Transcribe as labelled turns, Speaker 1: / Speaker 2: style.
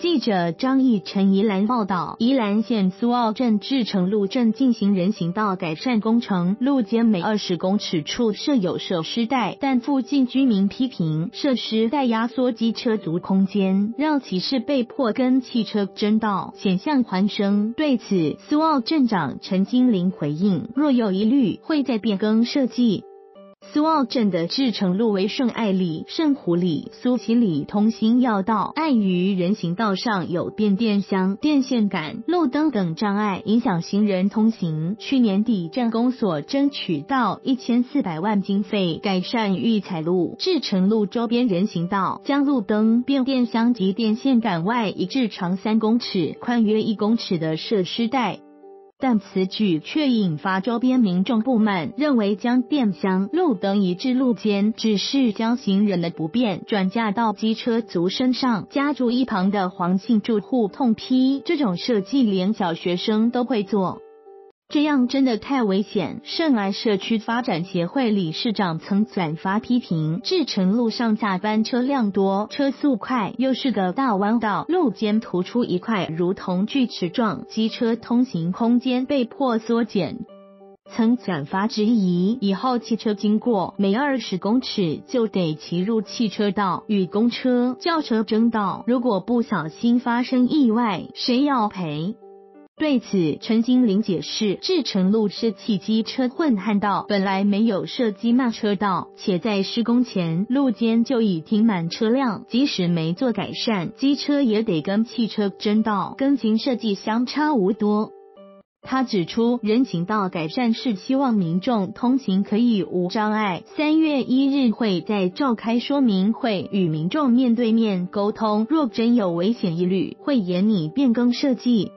Speaker 1: 记者张毅陈宜兰报道，宜兰县苏澳镇志成路正进行人行道改善工程，路肩每二十公尺处设有设施带，但附近居民批评设施带压缩机车族空间，让骑士被迫跟汽车争道，险象环生。对此，苏澳镇长陈金玲回应：若有疑虑，会再变更设计。苏澳镇的志成路为圣爱里、圣湖里、苏溪里通行要道，碍于人行道上有变电箱、电线杆、路灯等障碍，影响行人通行。去年底，镇公所争取到一千四百万经费，改善育彩路、志成路周边人行道，将路灯、变电箱及电线杆外移至长三公尺、宽约一公尺的设施带。但此举却引发周边民众不满，认为将电箱、路灯移至路肩，只是将行人的不便转嫁到机车族身上。家住一旁的黄姓住户痛批：这种设计连小学生都会做。这样真的太危险！圣安社区发展协会理事长曾转发批评：志成路上下班车辆多，车速快，又是个大弯道，路肩突出一块如同锯齿状，机车通行空间被迫缩减。曾转发质疑：以后汽车经过每二十公尺就得骑入汽车道，与公车、轿车争道，如果不小心发生意外，谁要赔？对此，陈金玲解释，志成路是汽机车混焊道，本来没有设计慢车道，且在施工前路间就已停满车辆，即使没做改善，机车也得跟汽车争道，跟新设计相差无多。他指出，人行道改善是希望民众通行可以无障碍。三月一日会再召开说明会，与民众面对面沟通，若真有危险疑虑，会严拟变更设计。